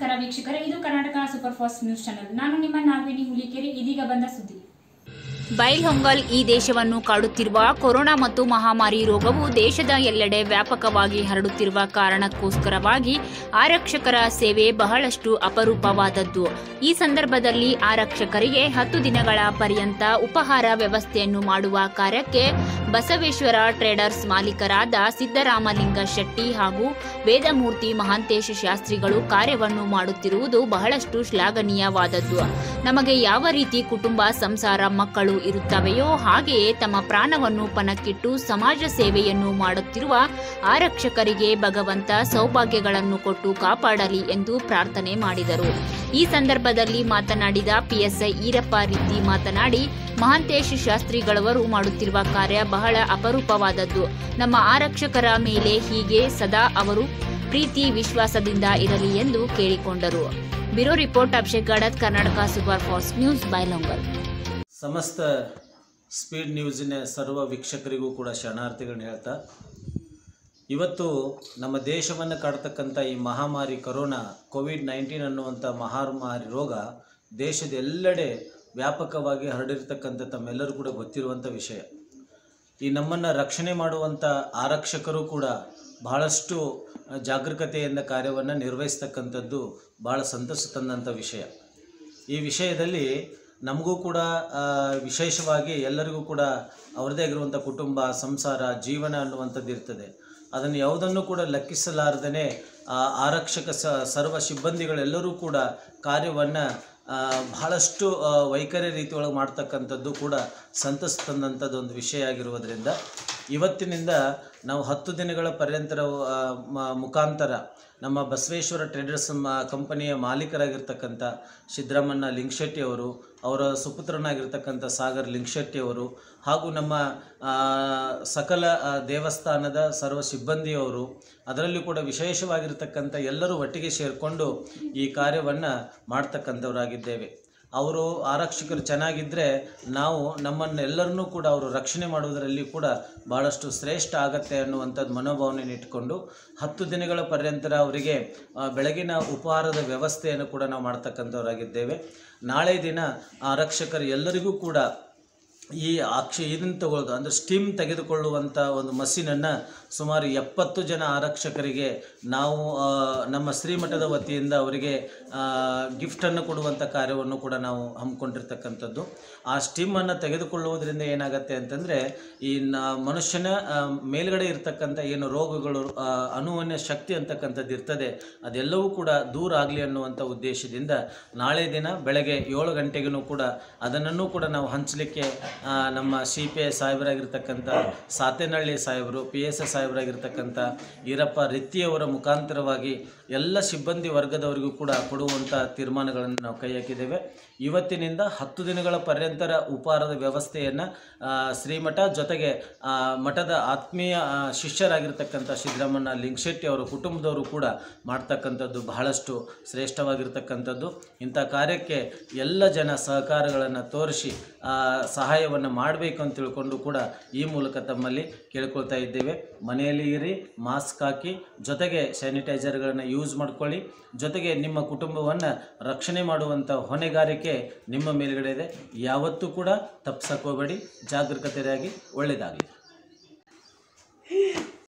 ನಮಸ್ಕಾರ ವೀಕ್ಷಕರೇ, ಇದು Karnataka super fast news channel ನಾನು ನಿಮ್ಮ ನಾಗವೇಣಿ ಹುಲಿಕೆರೆ, ಇದೀಗ ಬಂದ ಸುದ್ದಿ. ಬೈಲ್ಹೊಂಗಲ್ ಈ ದೇಶವನ್ನು ಕಾಡುತ್ತಿರುವ ಕೊರೋನಾ ಮತ್ತು ಮಹಾಮಾರಿ ರೋಗವು ದೇಶದ ಎಲ್ಲೆಡೆ ವ್ಯಾಪಕವಾಗಿ ಹರಡುತ್ತಿರುವ ಕಾರಣಕ್ಕೋಸ್ಕರವಾಗಿ ಆರಕ್ಷಕರ ಸೇವೆ ಬಹಳಷ್ಟು ಅಪರೂಪವಾದದ್ದು. ಈ ಸಂದರ್ಭದಲ್ಲಿ ಆರಕ್ಷಕರಿಗೆ ಹತ್ತು ದಿನಗಳ ಪರ್ಯಂತ ಉಪಹಾರ ವ್ಯವಸ್ಥೆಯನ್ನು ಮಾಡುವ ಕಾರ್ಯಕ್ಕೆ ಬಸವೇಶ್ವರ ಟ್ರೇಡರ್ಸ್ ಮಾಲೀಕರಾದ ಸಿದ್ದರಾಮಲಿಂಗ ಶೆಟ್ಟಿ ಹಾಗೂ ವೇದಮೂರ್ತಿ ಮಹಾಂತೇಶ ಶಾಸ್ತ್ರಿಗಳು ಕಾರ್ಯವನ್ನು ಮಾಡುತ್ತಿರುವುದು ಬಹಳಷ್ಟು ಶ್ಲಾಘನೀಯವಾದದ್ದು. ನಮಗೆ ಯಾವ ರೀತಿ ಕುಟುಂಬ, ಸಂಸಾರ, ಮಕ್ಕಳು ಇರುತ್ತವೆಯೋ ಹಾಗೆಯೇ ತಮ್ಮ ಪ್ರಾಣವನ್ನು ಪಣಕ್ಕಿಟ್ಟು ಸಮಾಜ ಸೇವೆಯನ್ನು ಮಾಡುತ್ತಿರುವ ಆರಕ್ಷಕರಿಗೆ ಭಗವಂತ ಸೌಭಾಗ್ಯಗಳನ್ನು ಕೊಟ್ಟು ಕಾಪಾಡಲಿ ಎಂದು ಪ್ರಾರ್ಥನೆ ಮಾಡಿದರು. ಈ ಸಂದರ್ಭದಲ್ಲಿ ಮಾತನಾಡಿದ ಪಿಎಸ್ಐ ಈರಪ್ಪ ರೀತಿ ಮಾತನಾಡಿ ಮಹಾಂತೇಶ್ ಶಾಸ್ತ್ರಿಗಳವರು ಮಾಡುತ್ತಿರುವ ಕಾರ್ಯ ಬಹಳ ಅಪರೂಪವಾದದ್ದು. ನಮ್ಮ ಆರಕ್ಷಕರ ಮೇಲೆ ಹೀಗೆ ಸದಾ ಅವರು ಪ್ರೀತಿ ವಿಶ್ವಾಸದಿಂದ ಇರಲಿ ಎಂದು ಕೇಳಿಕೊಂಡರು. Bureau report, Abhishek Gadat Karnataka super fast news Bailongal ಸಮಸ್ತ ಸ್ಪೀಡ್ ನ್ಯೂಸಿನ ಸರ್ವ ವೀಕ್ಷಕರಿಗೂ ಕೂಡ ಶರಣಾರ್ಥಿಗಳನ್ನ ಹೇಳ್ತಾ, ಇವತ್ತು ನಮ್ಮ ದೇಶವನ್ನು ಕಾಡ್ತಕ್ಕಂಥ ಈ ಮಹಾಮಾರಿ ಕರೋನಾ, ಕೋವಿಡ್ ನೈನ್ಟೀನ್ ಅನ್ನುವಂಥ ಮಹಾಮಾರಿ ರೋಗ ದೇಶದ ಎಲ್ಲೆಡೆ ವ್ಯಾಪಕವಾಗಿ ಹರಡಿರ್ತಕ್ಕಂಥ ತಮ್ಮೆಲ್ಲರೂ ಕೂಡ ಗೊತ್ತಿರುವಂಥ ವಿಷಯ. ಈ ನಮ್ಮನ್ನು ರಕ್ಷಣೆ ಮಾಡುವಂಥ ಆರಕ್ಷಕರು ಕೂಡ ಬಹಳಷ್ಟು ಜಾಗೃತೆಯಿಂದ ಕಾರ್ಯವನ್ನು ನಿರ್ವಹಿಸ್ತಕ್ಕಂಥದ್ದು ಭಾಳ ಸಂತಸ ತಂದಂಥ ವಿಷಯ. ಈ ವಿಷಯದಲ್ಲಿ ನಮಗೂ ಕೂಡ ವಿಶೇಷವಾಗಿ ಎಲ್ಲರಿಗೂ ಕೂಡ ಅವರದೇ ಆಗಿರುವಂಥ ಕುಟುಂಬ, ಸಂಸಾರ, ಜೀವನ ಅನ್ನುವಂಥದ್ದು ಇರ್ತದೆ. ಅದನ್ನು ಯಾವುದನ್ನು ಕೂಡ ಲೆಕ್ಕಿಸಲಾರದೇ ಆರಕ್ಷಕ ಸರ್ವ ಸಿಬ್ಬಂದಿಗಳೆಲ್ಲರೂ ಕೂಡ ಕಾರ್ಯವನ್ನು ಬಹಳಷ್ಟು ವೈಖರಿ ರೀತಿಯೊಳಗೆ ಮಾಡ್ತಕ್ಕಂಥದ್ದು ಕೂಡ ಸಂತಸ ತಂದಂಥದ್ದು ಒಂದು ವಿಷಯ ಆಗಿರುವುದರಿಂದ ಇವತ್ತಿನಿಂದ ನಾವು ಹತ್ತು ದಿನಗಳ ಪರ್ಯಂತರ ಮುಖಾಂತರ ನಮ್ಮ ಬಸವೇಶ್ವರ ಟ್ರೇಡರ್ಸ್ ಕಂಪನಿಯ ಮಾಲೀಕರಾಗಿರ್ತಕ್ಕಂಥ ಸಿದ್ದರಾಮಣ್ಣ ಲಿಂಗಶೆಟ್ಟಿ ಅವರು, ಅವರ ಸುಪುತ್ರನಾಗಿರ್ತಕ್ಕಂಥ ಸಾಗರ್ ಲಿಂಗಶೆಟ್ಟಿ ಅವರು, ಹಾಗೂ ನಮ್ಮ ಸಕಲ ದೇವಸ್ಥಾನದ ಸರ್ವ ಸಿಬ್ಬಂದಿಯವರು ಅದರಲ್ಲೂ ಕೂಡ ವಿಶೇಷವಾಗಿರ್ತಕ್ಕಂಥ ಎಲ್ಲರೂ ಒಟ್ಟಿಗೆ ಸೇರಿಕೊಂಡು ಈ ಕಾರ್ಯವನ್ನು ಮಾಡ್ತಕ್ಕಂಥವರಾಗಿದ್ದೇವೆ. ಅವರು ಆರಕ್ಷಕರು ಚೆನ್ನಾಗಿದ್ದರೆ ನಾವು ನಮ್ಮನ್ನೆಲ್ಲರನ್ನೂ ಕೂಡ ಅವರು ರಕ್ಷಣೆ ಮಾಡುವುದರಲ್ಲಿ ಕೂಡ ಭಾಳಷ್ಟು ಶ್ರೇಷ್ಠ ಆಗತ್ತೆ ಅನ್ನುವಂಥದ್ದು ಮನೋಭಾವನೆಯನ್ನು ಇಟ್ಟುಕೊಂಡು ಹತ್ತು ದಿನಗಳ ಪರ್ಯಂತರ ಅವರಿಗೆ ಬೆಳಗಿನ ಉಪಹಾರದ ವ್ಯವಸ್ಥೆಯನ್ನು ಕೂಡ ನಾವು ಮಾಡ್ತಕ್ಕಂಥವರಾಗಿದ್ದೇವೆ. ನಾಳೆ ದಿನ ಆರಕ್ಷಕರು ಎಲ್ಲರಿಗೂ ಕೂಡ ಈ ಆಕ್ಷ ಇದನ್ನು ತಗೊಳ್ಳೋದು ಅಂದರೆ ಸ್ಟೀಮ್ ತೆಗೆದುಕೊಳ್ಳುವಂಥ ಒಂದು ಮಷೀನನ್ನು ಸುಮಾರು ಎಪ್ಪತ್ತು ಜನ ಆರಕ್ಷಕರಿಗೆ ನಾವು ನಮ್ಮ ಶ್ರೀಮಠದ ವತಿಯಿಂದ ಅವರಿಗೆ ಗಿಫ್ಟನ್ನು ಕೊಡುವಂಥ ಕಾರ್ಯವನ್ನು ಕೂಡ ನಾವು ಹಮ್ಮಿಕೊಂಡಿರ್ತಕ್ಕಂಥದ್ದು. ಆ ಸ್ಟೀಮನ್ನು ತೆಗೆದುಕೊಳ್ಳುವುದರಿಂದ ಏನಾಗುತ್ತೆ ಅಂತಂದರೆ, ಈ ಮನುಷ್ಯನ ಮೇಲ್ಗಡೆ ಇರ್ತಕ್ಕಂಥ ಏನು ರೋಗಗಳು ಅನುವನ್ಯ ಶಕ್ತಿ ಅಂತಕ್ಕಂಥದ್ದು ಇರ್ತದೆ, ಅದೆಲ್ಲವೂ ಕೂಡ ದೂರ ಆಗಲಿ ಅನ್ನುವಂಥ ಉದ್ದೇಶದಿಂದ ನಾಳೆ ದಿನ ಬೆಳಗ್ಗೆ ಏಳು ಗಂಟೆಗೂ ಕೂಡ ಅದನ್ನು ಕೂಡ ನಾವು ಹಂಚಲಿಕ್ಕೆ ನಮ್ಮ ಸಿ ಪಿ ಐ ಸಾಹೇಬರಾಗಿರ್ತಕ್ಕಂಥ ಸಾತೇನಹಳ್ಳಿ ಸಾಹೇಬರು ಪಿ ಎಸ್ ಎಸ್ ಸಾಹೇಬರಾಗಿರ್ತಕ್ಕಂಥ ಈರಪ್ಪ ರೆತ್ತಿಯವರ ಮುಖಾಂತರವಾಗಿ ಎಲ್ಲ ಸಿಬ್ಬಂದಿ ವರ್ಗದವರಿಗೂ ಕೂಡ ಕೊಡುವಂಥ ತೀರ್ಮಾನಗಳನ್ನು ನಾವು ಕೈ ಹಾಕಿದ್ದೇವೆ. ಇವತ್ತಿನಿಂದ ಹತ್ತು ದಿನಗಳ ಪರ್ಯಂತರ ಉಪಹಾರದ ವ್ಯವಸ್ಥೆಯನ್ನು ಶ್ರೀಮಠ ಜೊತೆಗೆ ಮಠದ ಆತ್ಮೀಯ ಶಿಷ್ಯರಾಗಿರ್ತಕ್ಕಂಥ ಸಿದ್ದರಾಮಣ್ಣ ಲಿಂಗಶೆಟ್ಟಿ ಅವರ ಕುಟುಂಬದವರು ಕೂಡ ಮಾಡ್ತಕ್ಕಂಥದ್ದು ಬಹಳಷ್ಟು ಶ್ರೇಷ್ಠವಾಗಿರ್ತಕ್ಕಂಥದ್ದು. ಇಂಥ ಕಾರ್ಯಕ್ಕೆ ಎಲ್ಲ ಜನ ಸಹಕಾರಗಳನ್ನು ತೋರಿಸಿ ಆ, ಸಹಾಯವನ್ನು ಮಾಡಬೇಕು ಅಂತ ತಿಳ್ಕೊಂಡು ಕೂಡ ಈ ಮೂಲಕ ತಮ್ಮಲ್ಲಿ ಕೇಳ್ಕೊಳ್ತಾ ಇದ್ದೇವೆ. ಮನೆಯಲ್ಲಿ ಇರಿ ಮಾಸ್ಕ್ ಹಾಕಿ, ಜೊತೆಗೆ ಸ್ಯಾನಿಟೈಸರ್ಗಳನ್ನು ಯೂಸ್ ಮಾಡ್ಕೊಳ್ಳಿ. ಜೊತೆಗೆ ನಿಮ್ಮ ಕುಟುಂಬವನ್ನು ರಕ್ಷಣೆ ಮಾಡುವಂಥ ಹೊಣೆಗಾರಿಕೆ ನಿಮ್ಮ ಮೇಲುಗಡೆ ಇದೆ. ಯಾವತ್ತೂ ಕೂಡ ತಪ್ಪಿಸಕ್ಕೆ ಹೋಗಬೇಡಿ. ಜಾಗರೂಕತೆಯಾಗಿ ಒಳ್ಳೆಯದಾಗಲಿ